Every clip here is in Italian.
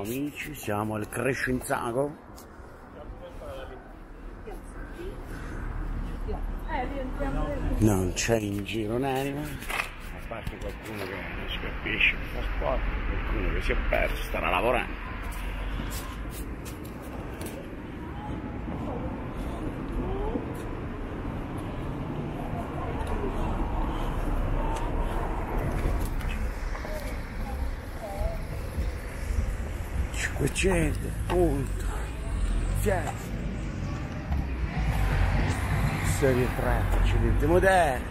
Amici, siamo al Crescenzago. Non c'è in giro un'anima, a parte qualcuno che non si capisce, qualcuno che si è perso, starà lavorando. Cinquecento, punto, Fiat, serie 3, precedente modello.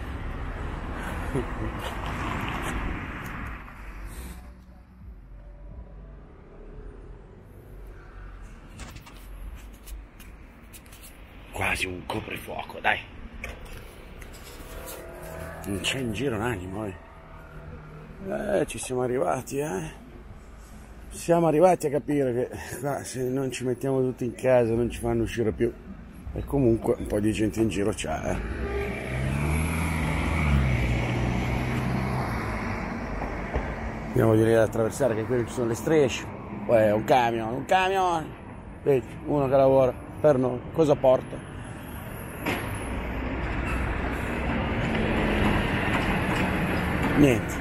Quasi un coprifuoco, dai. Non c'è in giro un animo, eh. Eh, ci siamo arrivati, eh. Siamo arrivati a capire che qua, se non ci mettiamo tutti in casa non ci fanno uscire più. E comunque un po' di gente in giro c'è, eh. Andiamo di lì ad attraversare che qui ci sono le strisce. Poi un camion, un camion. Vedi, uno che lavora per noi. Cosa porta? Niente.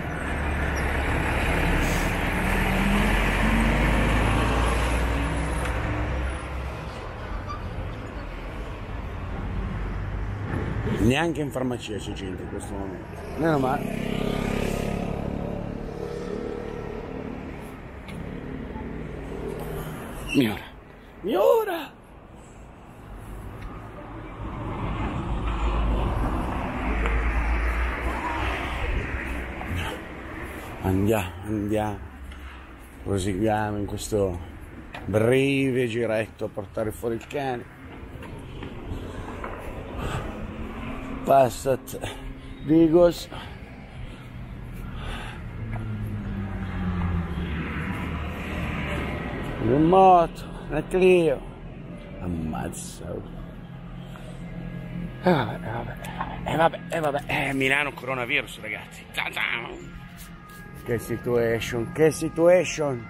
Neanche in farmacia c'è gente in questo momento. Meno male. Miura. Miura! Andiamo, andiamo. Proseguiamo in questo breve giretto a portare fuori il cane. Passat Vigos. Una moto, una Clio. Ammazza. E vabbè, e vabbè, e vabbè, e vabbè. Eh, Milano coronavirus, ragazzi. Che situation, che situation.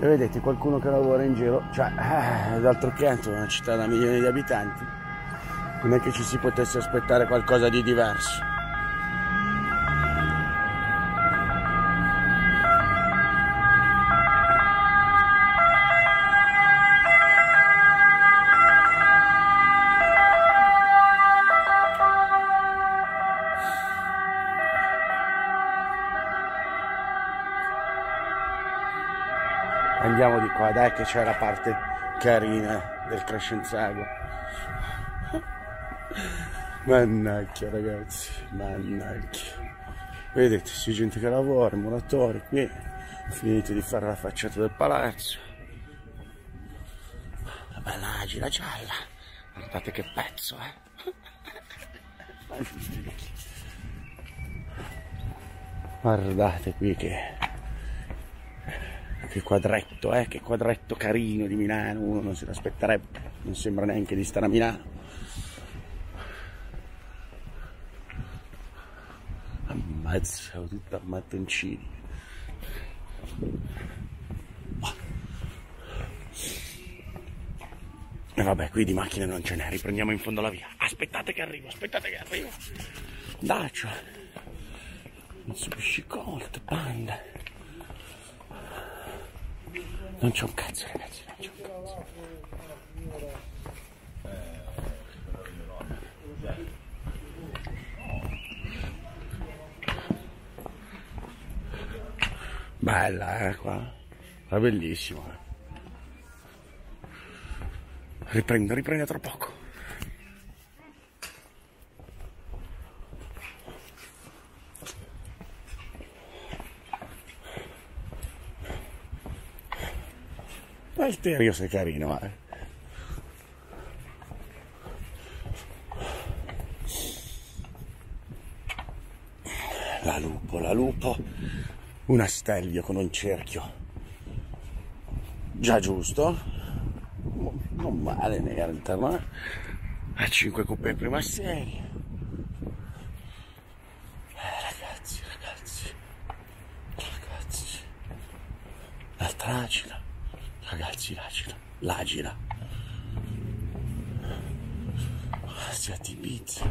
E vedete qualcuno che lavora in giro, cioè, eh, d'altro canto, una città da milioni di abitanti, non è che ci si potesse aspettare qualcosa di diverso. Andiamo di qua, dai che c'è la parte carina del Crescenzago. Mannaggia ragazzi, mannaggia. Vedete, c'è gente che lavora, muratori qui, finito di fare la facciata del palazzo. La bella agila gialla, guardate che pezzo, eh. Guardate qui che che quadretto, eh, che quadretto carino di Milano, uno non se l'aspetterebbe, non sembra neanche di stare a Milano. Ammazza, a mattoncini. E vabbè, qui di macchine non ce n'è, riprendiamo in fondo la via. Aspettate che arrivo, aspettate che arrivo. Dacia, Mitsubishi Colt, Panda. Non c'è un cazzo ragazzi, non c'è un cazzo. Bella eh qua, è bellissimo. Eh. Riprendo, riprendo tra poco. Il Terios è carino, eh. La lupo, la lupo, un astelvio con un cerchio. Già giusto, non male né all'interno, eh. A 5 coppe in prima serie. Eh, ragazzi, ragazzi, ragazzi. La l'agila, ragazzi, l'agila, l'agila. Siate Ibiza,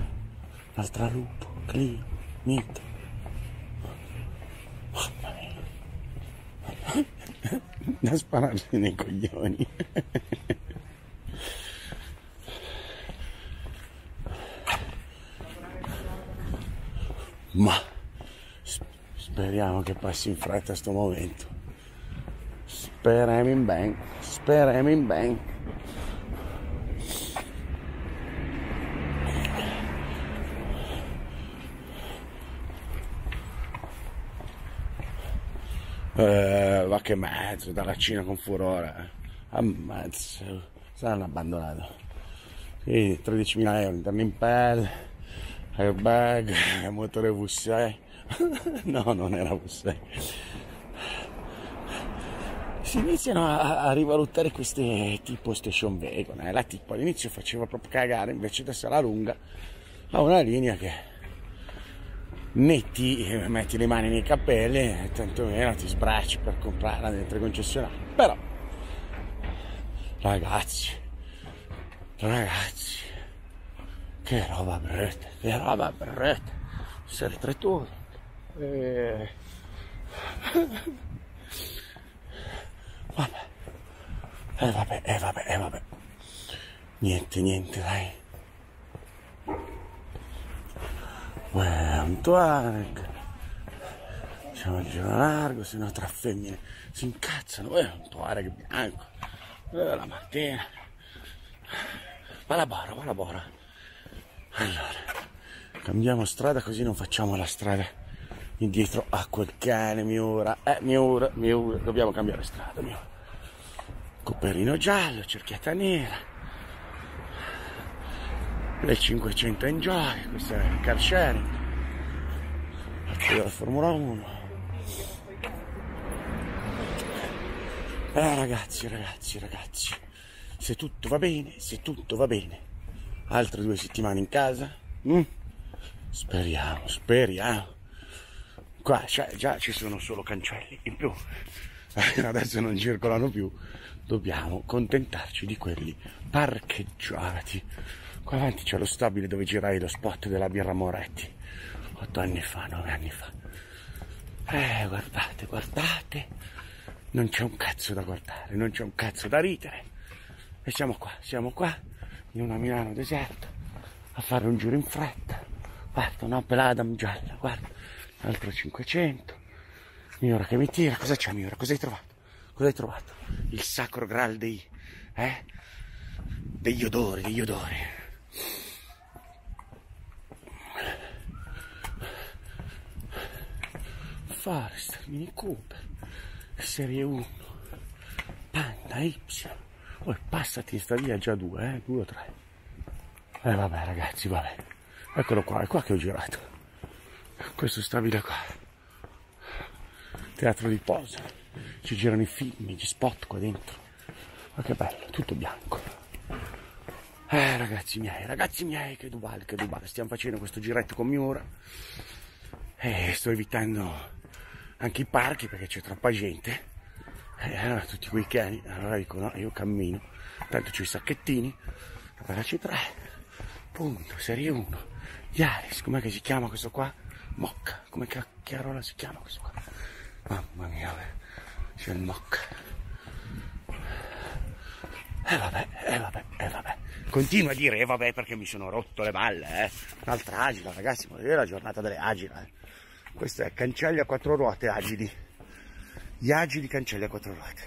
l'altra lupo, Clio, Mito. Mamma mia. Da spararsi nei coglioni. Ma speriamo che passi in fretta sto momento. Speriamo in bene, speriamo in bene. Eh, va che mezzo, dalla Cina con furore. Ammazzo, saranno abbandonato. Quindi 13.000 euro, interno in pelle, airbag, motore V6. no, non era V6. Si iniziano a, a rivalutare queste tipo station wagon. Eh. La tipo all'inizio faceva proprio cagare, invece adesso alla lunga ha una linea che metti, metti le mani nei capelli e tantomeno ti sbracci per comprarla dentro i concessionari. Però, ragazzi, ragazzi, che roba brutta, che roba brutta, essere tre turni. Eh... vabbè, e eh, vabbè, e eh, vabbè, e eh, vabbè, niente, niente, dai. Un Tuareg. Siamo a giro largo, se no tra femmine si incazzano. Uè, un Tuareg bianco. Uè, la mattina. Va la bora, va la bora. Allora, cambiamo strada così non facciamo la strada indietro a quel cane, Miura. Eh, Miura, Miura, dobbiamo cambiare strada, Miura. Coperino giallo, cerchiata nera le 500 Enjoy, questo è il car sharing, della Formula 1. Eh ragazzi, ragazzi, ragazzi, se tutto va bene, se tutto va bene, altre due settimane in casa, mm? speriamo, speriamo. Qua cioè, già ci sono solo cancelli in più, adesso non circolano più, dobbiamo contentarci di quelli parcheggiati Qua avanti c'è lo stabile dove girai lo spot della birra Moretti. Otto anni fa, nove anni fa. Eh, guardate, guardate. Non c'è un cazzo da guardare, non c'è un cazzo da ridere. E siamo qua, siamo qua, in una Milano deserta, a fare un giro in fretta. Guarda, una Peladam gialla, guarda, un altro 500. Miura che mi tira, cosa c'è Miura? Cosa hai trovato? Cosa hai trovato? Il sacro graal dei, eh? Degli odori, degli odori. Forester, Mini Cooper, Serie 1, Panda, Y. Poi passati sta via già due, eh? Due o tre. Eh vabbè ragazzi, vabbè. Eccolo qua, è qua che ho girato. Questo stabile qua. Teatro di posa. Ci girano i film, gli spot qua dentro. Ma che bello, tutto bianco. Eh ragazzi miei, ragazzi miei, che Dubai, che Dubai. Stiamo facendo questo giretto con Miura. E sto evitando anche i parchi perché c'è troppa gente. E allora tutti quei cani, allora dico no, io cammino, tanto c'ho i sacchettini, la C3, punto, serie 1, Yaris, com'è che si chiama questo qua? Mocca, come cacchiarola si chiama questo qua? Mamma mia, c'è il Mocca. E eh vabbè, e eh vabbè, e eh vabbè. Continua a dire e vabbè perché mi sono rotto le balle, eh. Un'altra agila, ragazzi, ma è la giornata delle agile, eh. Questo è cancelli a quattro ruote agili. Gli agili cancelli a quattro ruote.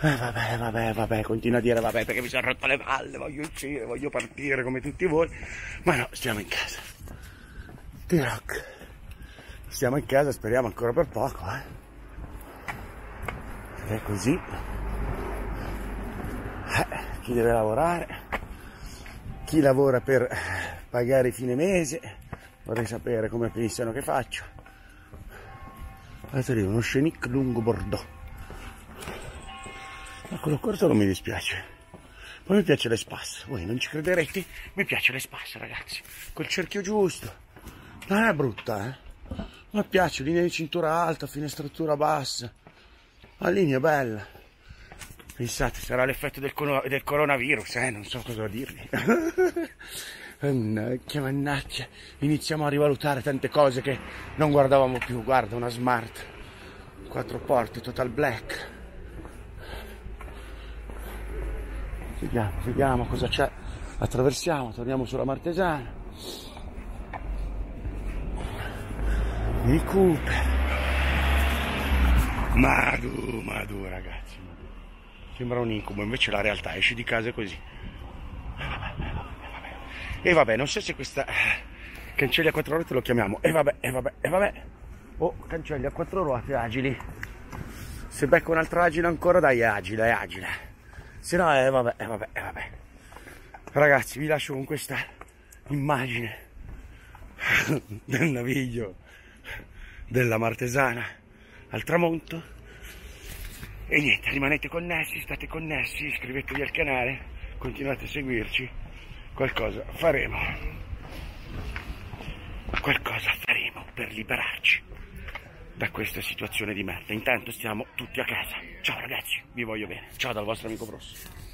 Eh, vabbè, vabbè, vabbè, continua a dire vabbè perché mi sono rotto le palle, voglio uscire, voglio partire come tutti voi. Ma no, stiamo in casa. T-Rock. Stiamo in casa, speriamo ancora per poco, eh. È così chi deve lavorare, chi lavora per pagare fine mese, vorrei sapere come pensano che faccio. Guardate lì, uno scenic lungo Bordeaux. Ma quello corso non mi dispiace. Ma mi piace le spasse, voi non ci crederete? Mi piace le spasse, ragazzi. Col cerchio giusto. Non è brutta, eh? Mi piace, linea di cintura alta, finestratura bassa. La linea bella. Pensate, sarà l'effetto del, del, coronavirus, eh? Non so cosa dirvi. Mannaggia, mannaggia. Iniziamo a rivalutare tante cose che non guardavamo più. Guarda, una smart. Quattro porte, total black. Vediamo, vediamo cosa c'è. Attraversiamo, torniamo sulla Martesana. I Cooper. Madu, Madu ragazzi. Madu. Sembra un incubo, invece la realtà esci di casa così. E vabbè, non so se questa cancelli a quattro ruote lo chiamiamo. E vabbè, e vabbè, e vabbè. Oh, cancelli a quattro ruote agili. Se becco un altro agile ancora, dai, è agile, è agile. Se no, eh, vabbè, eh, vabbè, eh, vabbè. Ragazzi, vi lascio con questa immagine del naviglio della Martesana al tramonto. E niente, rimanete connessi, state connessi, iscrivetevi al canale, continuate a seguirci. Qualcosa faremo. Qualcosa faremo per liberarci da questa situazione di merda. Intanto stiamo tutti a casa. Ciao ragazzi, vi voglio bene. Ciao dal vostro amico Brosso.